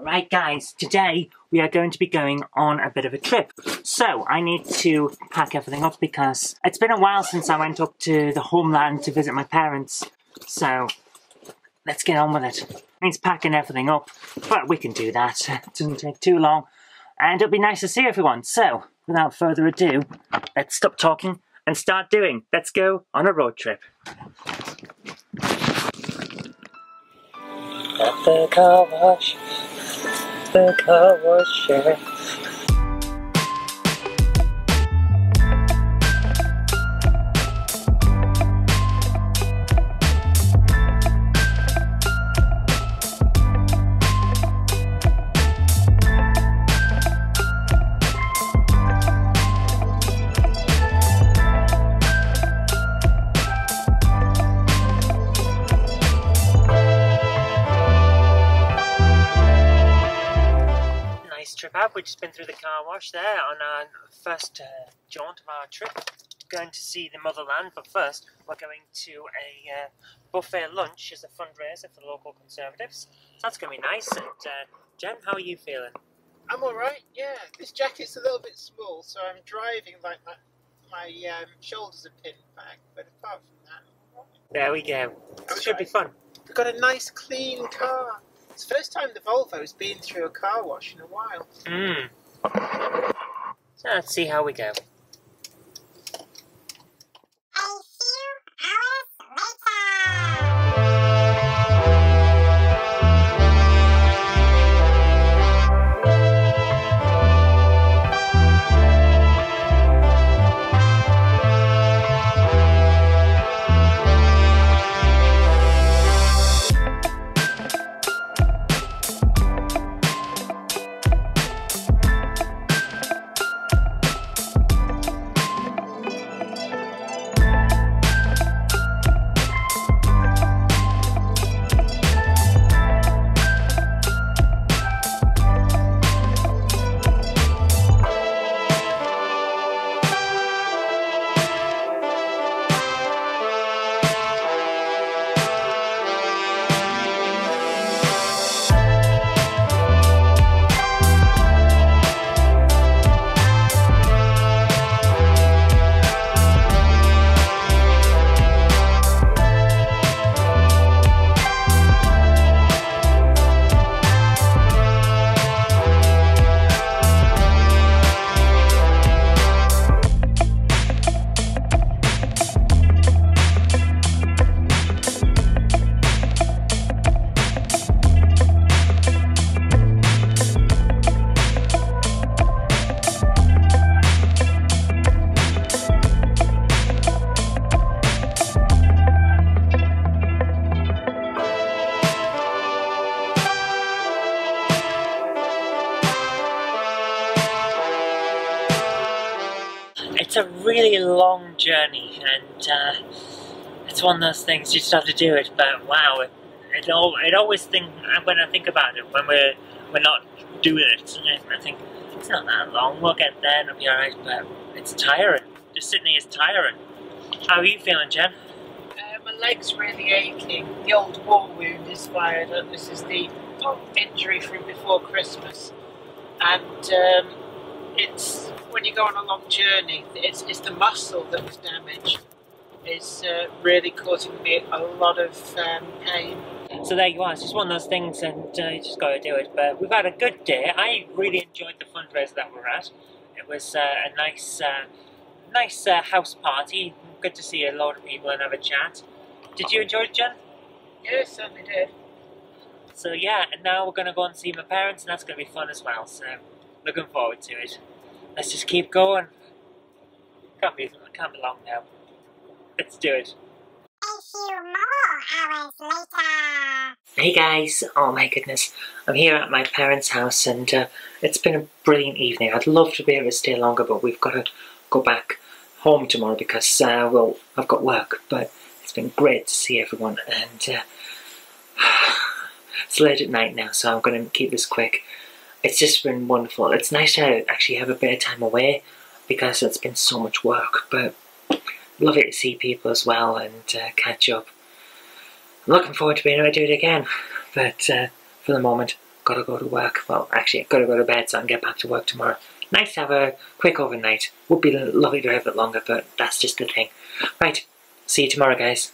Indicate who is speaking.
Speaker 1: Right guys, today we are going to be going on a bit of a trip. So, I need to pack everything up because it's been a while since I went up to the homeland to visit my parents. So, let's get on with it. means packing everything up, but we can do that. It doesn't take too long. And it'll be nice to see everyone. So, without further ado, let's stop talking and start doing. Let's go on a road trip. At the car wash the car wash, yeah. We've just been through the car wash there on our first uh, jaunt of our trip. Going to see the motherland, but first we're going to a uh, buffet lunch as a fundraiser for the local Conservatives. So that's going to be nice. And uh, Jen, how are you feeling?
Speaker 2: I'm all right. Yeah, this jacket's a little bit small, so I'm driving like my my um, shoulders are pinned back. But apart from that,
Speaker 1: there we go. It should be fun.
Speaker 2: We've got a nice clean car. It's the first time the Volvo's been through a car wash in a while.
Speaker 1: Hmm. So let's see how we go. A really long journey, and uh, it's one of those things you just have to do it. But wow, it, it, all, it always think when I think about it when we're we're not doing it, I think it's not that long. We'll get there and it'll be alright. But it's tiring. Just Sydney is tiring. How are you feeling, Jen?
Speaker 2: Uh, my leg's really aching. The old war wound is fired up. This is the injury from before Christmas, and um, it's when you go on a long journey, it's, it's the muscle that was damaged. It's uh, really causing me a lot of um, pain.
Speaker 1: So there you are. It's just one of those things, and uh, you just got to do it. But we've had a good day. I really enjoyed the fundraiser that we're at. It was uh, a nice, uh, nice uh, house party. Good to see a lot of people and have a chat. Did you enjoy it, Jen?
Speaker 2: Yes, certainly did.
Speaker 1: So yeah, and now we're going to go and see my parents, and that's going to be fun as well. So looking forward to it. Let's just keep going. Can't be, can't be long now. Let's do it.
Speaker 3: A few more hours later.
Speaker 1: Hey guys, oh my goodness. I'm here at my parents' house and uh, it's been a brilliant evening. I'd love to be able to stay longer, but we've got to go back home tomorrow because, uh, well, I've got work. But it's been great to see everyone and uh, it's late at night now, so I'm going to keep this quick it's just been wonderful. It's nice to actually have a bit of time away because it's been so much work, but lovely to see people as well and uh, catch up. I'm looking forward to being able to do it again, but uh, for the moment, gotta go to work. Well, actually, gotta go to bed so I can get back to work tomorrow. Nice to have a quick overnight. Would be lovely to have it longer, but that's just the thing. Right, see you tomorrow, guys.